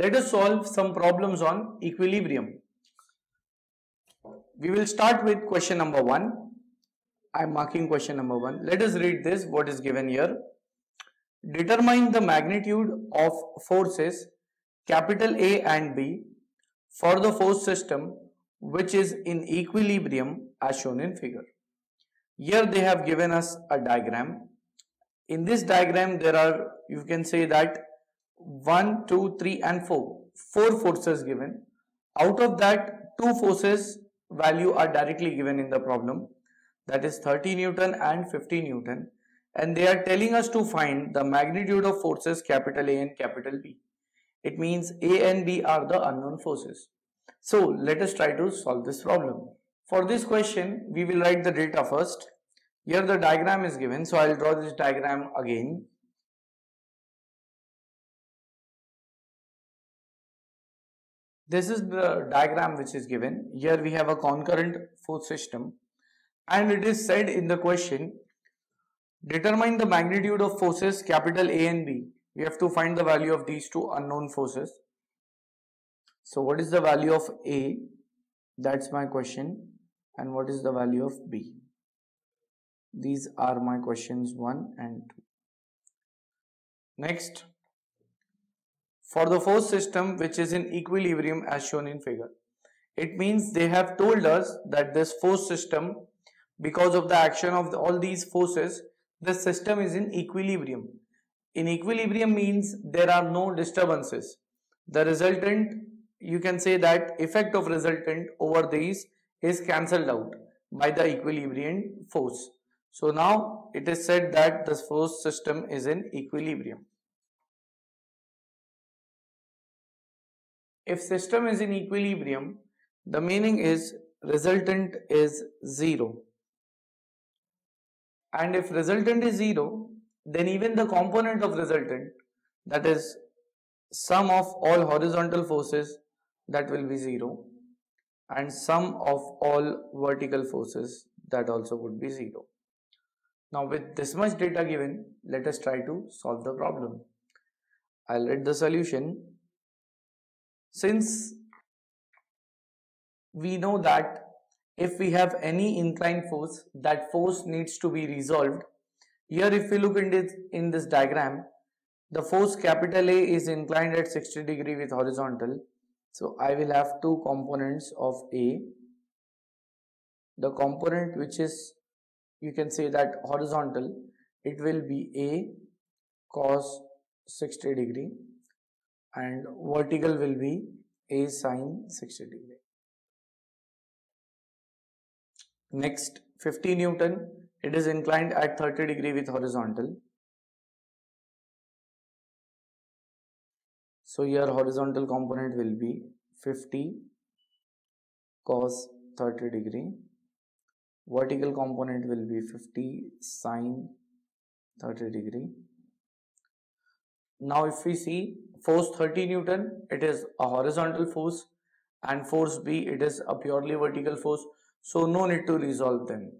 let us solve some problems on equilibrium. We will start with question number 1. I am marking question number 1. Let us read this what is given here. Determine the magnitude of forces capital A and B for the force system which is in equilibrium as shown in figure. Here they have given us a diagram. In this diagram there are you can say that 1, 2, 3 and 4. 4 forces given. Out of that 2 forces value are directly given in the problem that is 30 Newton and 50 Newton and they are telling us to find the magnitude of forces capital A and capital B. It means A and B are the unknown forces. So let us try to solve this problem. For this question, we will write the data first. Here the diagram is given, so I will draw this diagram again. This is the diagram which is given. Here we have a concurrent force system and it is said in the question, determine the magnitude of forces capital A and B. We have to find the value of these two unknown forces. So what is the value of A? That's my question. And what is the value of B? These are my questions 1 and 2. Next, for the force system which is in equilibrium as shown in figure. It means they have told us that this force system because of the action of the, all these forces the system is in equilibrium. In equilibrium means there are no disturbances. The resultant you can say that effect of resultant over these is cancelled out by the equilibrium force. So now it is said that the force system is in equilibrium. If system is in equilibrium, the meaning is resultant is 0. And if resultant is 0, then even the component of resultant, that is sum of all horizontal forces that will be 0 and sum of all vertical forces that also would be 0. Now with this much data given, let us try to solve the problem. I'll write the solution. Since we know that if we have any inclined force, that force needs to be resolved. Here if we look in this, in this diagram, the force capital A is inclined at 60 degree with horizontal. So I will have two components of A. The component which is you can say that horizontal it will be a cos 60 degree and vertical will be a sine 60 degree. Next 50 newton it is inclined at 30 degree with horizontal. So here horizontal component will be 50 cos 30 degree. Vertical component will be 50 sine 30 degree now if we see force 30 newton it is a horizontal force and force b it is a purely vertical force so no need to resolve them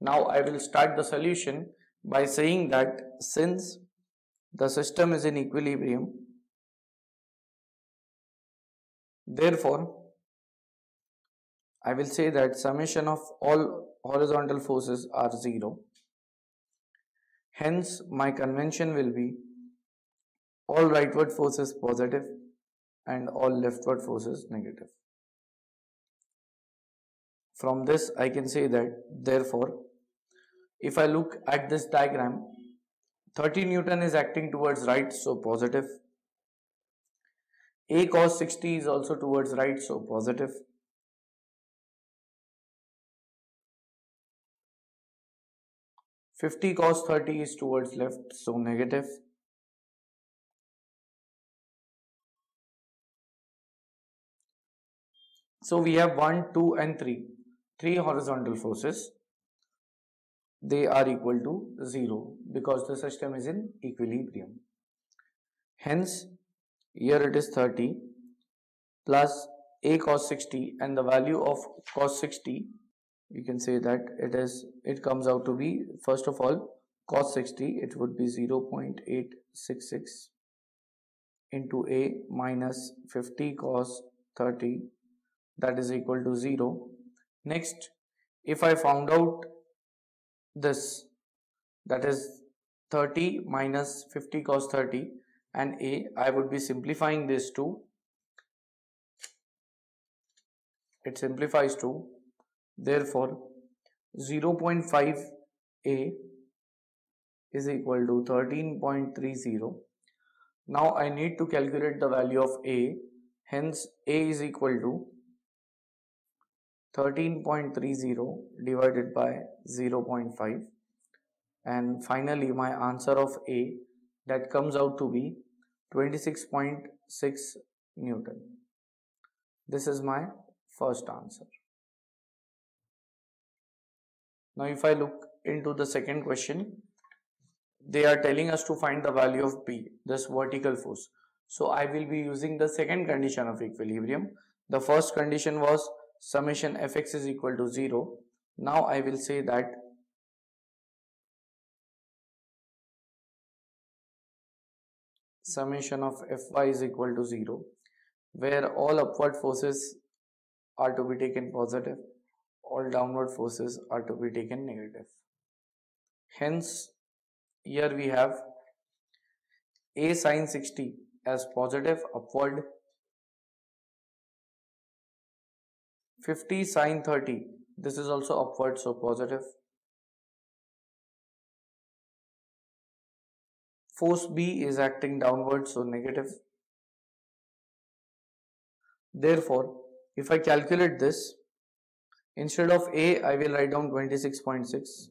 now i will start the solution by saying that since the system is in equilibrium therefore I will say that summation of all horizontal forces are 0. Hence, my convention will be all rightward forces positive and all leftward forces negative. From this, I can say that therefore, if I look at this diagram, 30 Newton is acting towards right, so positive. A cos 60 is also towards right, so positive. 50 cos 30 is towards left, so negative. So we have 1, 2 and 3. 3 horizontal forces. They are equal to 0 because the system is in equilibrium. Hence, here it is 30 plus a cos 60 and the value of cos 60 you can say that it is it comes out to be first of all cos 60 it would be 0 0.866 into A minus 50 cos 30 that is equal to 0. Next, if I found out this that is 30 minus 50 cos 30 and A, I would be simplifying this to it simplifies to therefore 0.5 a is equal to 13.30 now I need to calculate the value of a hence a is equal to 13.30 divided by 0.5 and finally my answer of a that comes out to be 26.6 Newton. This is my first answer. Now if I look into the second question, they are telling us to find the value of B, this vertical force. So I will be using the second condition of equilibrium. The first condition was summation fx is equal to 0. Now I will say that summation of fy is equal to 0 where all upward forces are to be taken positive all downward forces are to be taken negative hence here we have a sine 60 as positive upward 50 sine 30 this is also upward so positive. Force B is acting downward so negative. Therefore if I calculate this instead of A I will write down 26.6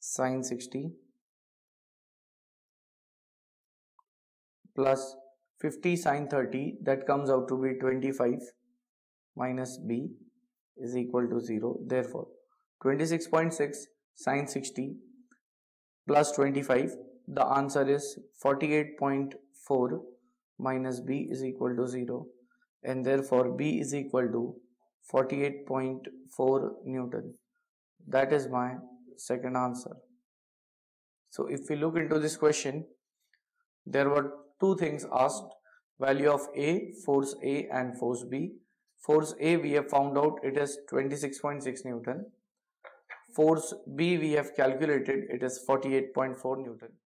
sine 60 plus 50 sine 30 that comes out to be 25 minus b is equal to 0 therefore 26.6 sine 60 plus 25 the answer is 48.4 minus b is equal to 0 and therefore b is equal to 48.4 newton. That is my second answer. So if we look into this question there were two things asked. Value of a force a and force b force a we have found out it is 26.6 newton. Force b we have calculated it is 48.4 newton